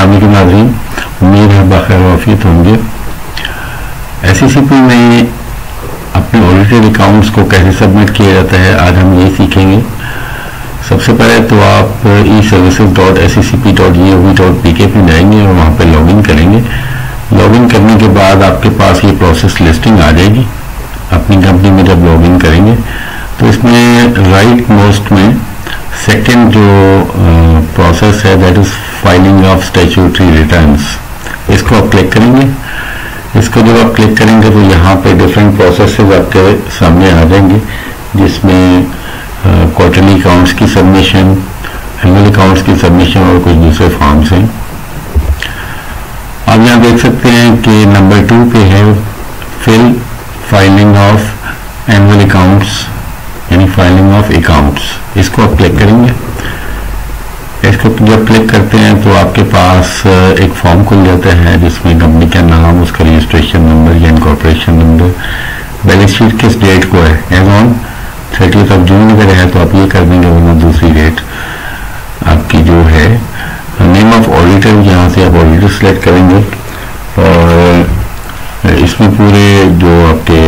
अलैक्म नाजरीन उम्मीद है, बखैर वाफियत होंगे। एस में अपने ऑडिटेड अकाउंट्स को कैसे सबमिट किया जाता है, आज हम ये सीखेंगे। सबसे पहले तो आप E services dot S C C P dot G O V dot P K पे जाएँगे और वहाँ पर लॉगिन करेंगे। लॉगिन करने के बाद आपके पास ये प्रोसेस लिस्टिंग आ जाएगी। अपनी कंपनी में जब लॉगिन करेंगे तो इसमें राइट मोस्ट में सेकेंड जो प्रोसेस है that is filing of statutory returns इसको आप क्लिक करेंगे। इसको जब आप क्लिक करेंगे तो यहाँ पे डिफरेंट प्रोसेसेस आपके सामने आ जाएँगे, जिसमें क्वार्टरली अकाउंट्स की सबमिशन एनुअल अकाउंट्स की सबमिशन और कुछ दूसरे फॉर्म्स हैं। आप यहाँ देख सकते हैं कि नंबर टू पे है fill filing of annual accounts यानी फाइलिंग ऑफ़ अकाउंट्स इसको आप क्लिक करेंगे। इसको जब क्लिक करते हैं तो आपके पास एक फॉर्म खुल जाता है जिसमें कंपनी का नाम, उसका रजिस्ट्रेशन नंबर या इनकॉर्पोरेशन नंबर बैलेंस शीट किस डेट को है? As on thirty of June अगर है तो आप ये कर देंगे, वरना दूसरी डेट आपकी जो है नेम ऑफ़ ऑडिटर यहाँ से आप ऑडिटर सेलेक्ट करेंगे। और इसमें पूरे जो आपके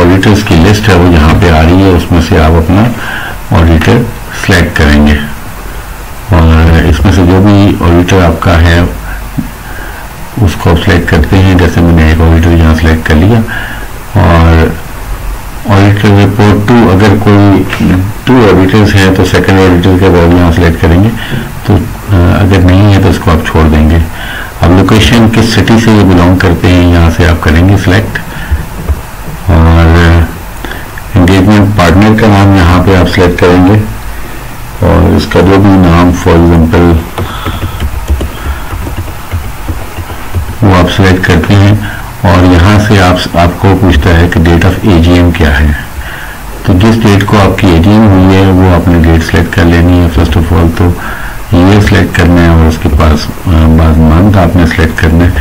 ऑडिटर्स की लिस्ट है वो यहाँ पे आ रही है, उसमें से आप अपना ऑडिटर सेलेक्ट करेंगे। और इसमें से जो भी ऑडिटर आपका है, उसको आप सेलेक्ट करते हैं। जैसे मैंने एक ऑडिटर यहाँ सेलेक्ट कर लिया। और ऑडिटर रिपोर्ट टू अगर कोई टू ऑडिटर्स हैं तो सेकंड ऑडिटर के बाद यहाँ सेलेक्ट करेंगे। तो अगर नहीं है तो उसको आप छोड़ देंगे। अब लोकेशन किस सिटी से ये बिलोंग करते हैं, यहाँ से आप करेंगे सिलेक्ट और एंगेजमेंट पार्टनर का नाम यहाँ पे आप सेलेक्ट करेंगे। और इसका जो भी नाम फॉर एग्जांपल वो आप सेलेक्ट करते हैं और यहाँ से आप, आपको पूछता है कि डेट ऑफ़ एजीएम क्या है। तो जिस डेट को आपकी एजीएम हुई है, वो आपने डेट सेलेक्ट कर लेनी है फ़र्स्ट ऑफ़ ऑल तो ये सेलेक्ट करना है और उसके पास बाद मंथ आपने सेलेक्ट करना है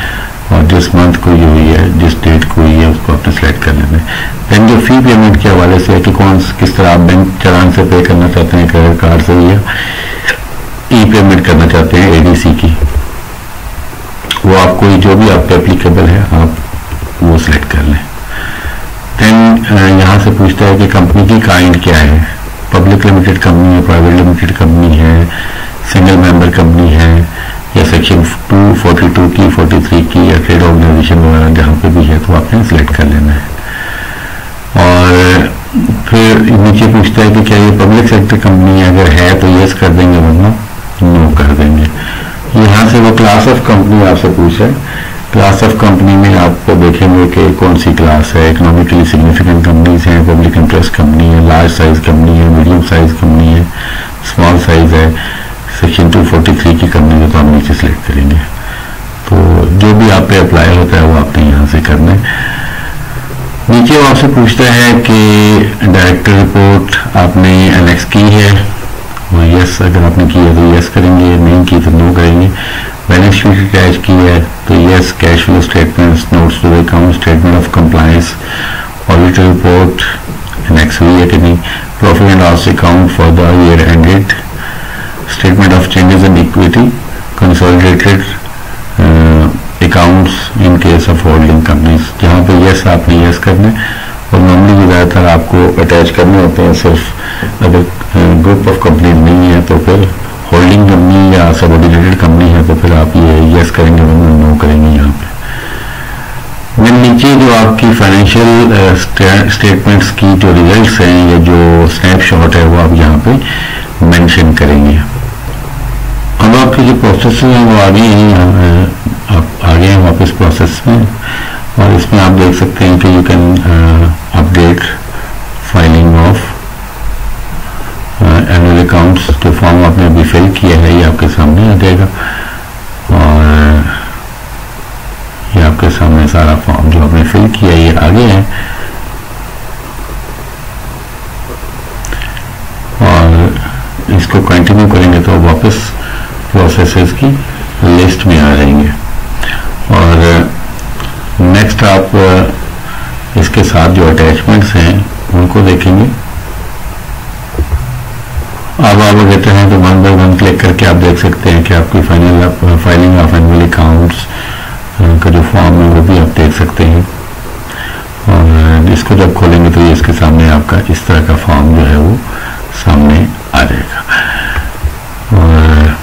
और जिस मंथ को ये हुई है, जिस डेट को हुई है, उसको आपने सेलेक्ट कर लेना है। देन जो फ़ी पेमेंट के हवाले से कि कौन किस तरह आप बैंक चलान से पे करना चाहते हैं क्रेडिट कार्ड से या ई पेमेंट करना चाहते हैं एडीसी की, वो आपको जो भी आपके एप्लीकेबल है, आप वो सिलेक्ट कर लें। देन यहाँ से पूछता है कि कंपनी की काइंड क्या है? पब्लिक लिमिटेड कंपनी है प्राइवेट लिमिटेड कंपनी है सिंगल मेंबर कंपनी है, या सेक्शन 242 की 43 की, या ट्रेड ऑर्गेनाइजेशन वगैरह जहाँ पे भी है तो आपने सिलेक्ट कर लेना है। और फिर नीचे पूछता है कि क्या ये पब्लिक सेक्टर कंपनी अगर है तो यस कर देंगे वरना नो कर देंगे। यहाँ से वो क्लास ऑफ़ कंपनी आपसे पूछ। है क्लास ऑफ़ कंपनी में आपको देखेंगे कि कौन सी क्लास है। इकोनॉमिकली सिग्निफिकेंट कंपनीज़ हैं पब्लिक इंटरेस्ट कंपनी है लार्ज साइज़ कंपनी है मीडियम साइज़ कंपनी है स्मॉल साइज़ है। सेक्शन 243 की कंपनी को तो हम नीचे सेलेक्ट करेंगे। तो जो भी आप पे अप्लाई होता है वो आपने यहाँ से करना है। नीचे वो आपसे पूछता है कि डायरेक्टर रिपोर्ट आपने एनेक्स की है। और यस अगर आपने की है तो यस करेंगे नहीं की तो नो करेंगे। बैलेंस शीट अटैच की है तो yes cash flow statements notes to account statement of compliance auditor report annex हुई है कि नहीं? Profit and loss account for the year ended statement of changes in equity, सिर्फ़ अगर ग्रुप ऑफ़ कंपनी नहीं है तो फिर होल्डिंग कंपनी या सबऑर्डिनेटेड कंपनी है तो फिर आप ये यस करेंगे नो करेंगे यहाँ पे। देन नीचे जो आपकी फाइनेंशियल स्टेटमेंट्स की जो रिजल्ट्स हैं, या जो स्नैपशॉट है, वो आप यहाँ पे मेंशन करेंगे। अब आपके जो प्रोसेस हैं, वो आगे हैं आप आगे हैं वापस प्रोसेस में। और इसमें आप देख सकते हैं कि you can update filing of accounts जो फॉर्म आपने अभी फिल किया है, ये आपके सामने आ जाएगा। और, ये आपके सामने सारा फॉर्म जो आपने फिल किया, ये आगे है। और इसको कंटिन्यू करेंगे तो वापस प्रोसेसेस की लिस्ट में आ जाएँगे। और नेक्स्ट आप, इसके साथ जो अटैचमेंट्स हैं, उनको देखेंगे। अब आप कहते हैं तो वन बाई वन क्लिक करके आप देख सकते हैं कि आपकी final filing of annual accounts का जो फॉर्म है वो भी आप देख सकते हैं। और इसको जब खोलेंगे तो ये इसके सामने आपका इस तरह का फॉर्म जो है वो सामने आ जाएगा। और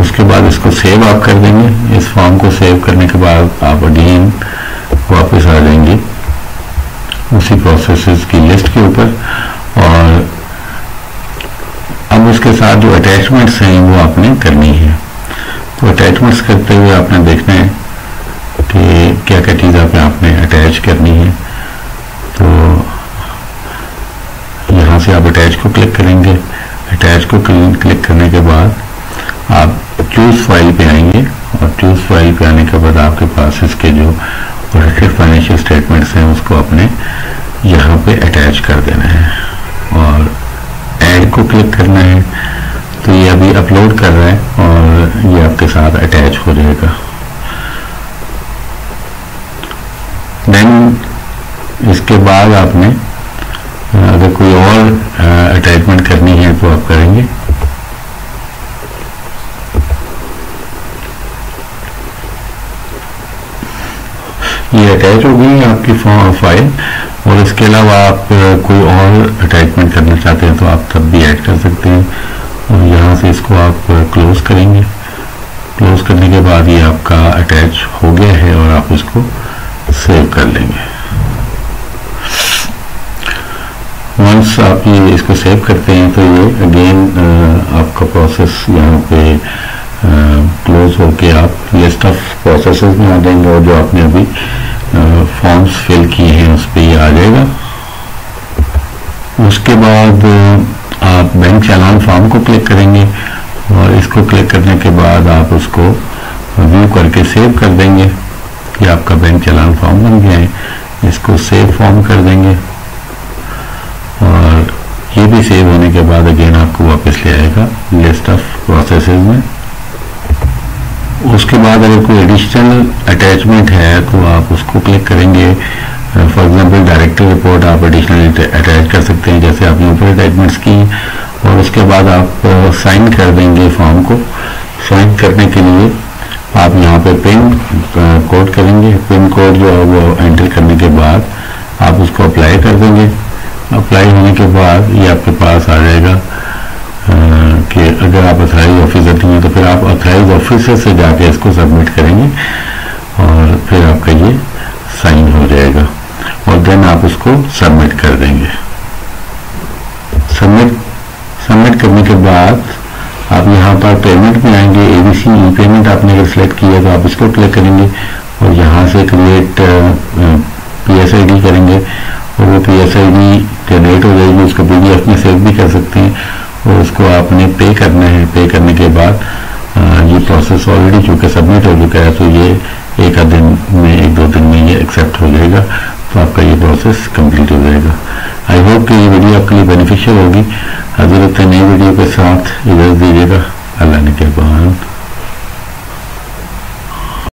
उसके बाद इसको सेव आप कर देंगे। इस फॉर्म को सेव करने के बाद आप अगेन वापस आ जाएँगे। उसी प्रोसेस की लिस्ट के ऊपर। और अब उसके साथ जो अटैचमेंट्स हैं, वो आपने करनी है। तो अटैचमेंट्स करते हुए आपने देखना है कि क्या क्या चीज़ आप आपने अटैच करनी है। तो यहाँ से आप अटैच को क्लिक करेंगे। अटैच को क्लिक करने के बाद आप चूज़ फ़ाइल पे आएँगे। और चूज़ फ़ाइल पे आने के बाद आपके पास इसके जो फाइनेंशियल स्टेटमेंट्स हैं, उसको आपने यहाँ पे अटैच कर देना है और ऐड को क्लिक करना है तो ये अभी अपलोड कर रहा है और ये आपके साथ अटैच हो जाएगा देन इसके बाद आपने अगर कोई और अटैचमेंट करनी है तो आप करेंगे। ये अटैच हो गई आपकी फ़ाइल और इसके अलावा आप कोई और अटैचमेंट करना चाहते हैं तो आप तब भी ऐड कर सकते हैं और यहाँ से इसको आप क्लोज करेंगे। क्लोज करने के बाद ये आपका अटैच हो गया है और आप इसको सेव कर लेंगे। वंस आप ये इसको सेव करते हैं तो ये अगेन आपका प्रोसेस यहाँ पे क्लोज होके आप लिस्ट ऑफ़ प्रोसेस में आ जाएँगे और जो आपने अभी फॉर्म्स फिल किए हैं, उस पर ये आ जाएगा। उसके बाद आप बैंक चालान फॉर्म को क्लिक करेंगे और इसको क्लिक करने के बाद आप उसको व्यू करके सेव कर देंगे। कि आपका बैंक चालान फॉर्म बन गया है। इसको सेव फॉर्म कर देंगे। भी सेव होने के बाद अगेन आपको वापस ले आएगा लिस्ट ऑफ़ प्रोसेसेस में। उसके बाद अगर कोई एडिशनल अटैचमेंट है तो आप उसको क्लिक करेंगे। फॉर एग्जांपल डायरेक्टर रिपोर्ट आप एडिशनल अटैच कर सकते हैं, जैसे आपने ऊपर अटैचमेंट्स की। और उसके बाद आप साइन कर देंगे फॉर्म को। साइन करने के लिए आप यहाँ पे पिन कोड करेंगे। पिन कोड जो है वो एंटर करने के बाद आप उसको अप्लाई कर देंगे। अप्लाई होने के बाद ये आपके पास आ जाएगा कि अगर आप अथराइज ऑफिसर नहीं तो फिर आप अथराइज ऑफिसर से जाके इसको सबमिट करेंगे और फिर आपका ये साइन हो जाएगा और देन आप उसको सबमिट कर देंगे। सबमिट सबमिट करने के बाद आप यहाँ पर पेमेंट में आएँगे एबीसी ई पेमेंट आपने अगर सेलेक्ट किया तो आप इसको क्लिक करेंगे और यहाँ से create P S I D करेंगे। और वो P S I D generate हो जाएगी, उसको पी डी एफ़ में सेव भी कर सकते हैं और उसको आपने पे करना है। पे करने के बाद ये प्रोसेस ऑलरेडी चूँकि सबमिट हो चुका है तो ये एक आध दिन में, एक दो दिन में ये एक्सेप्ट हो जाएगा तो आपका ये प्रोसेस कंप्लीट हो जाएगा। आई होप कि ये वीडियो आपके लिए बेनिफिशियल होगी। हाजिर होते नई वीडियो के साथ। इधर दीजिएगा। अल्लाह ने के बाद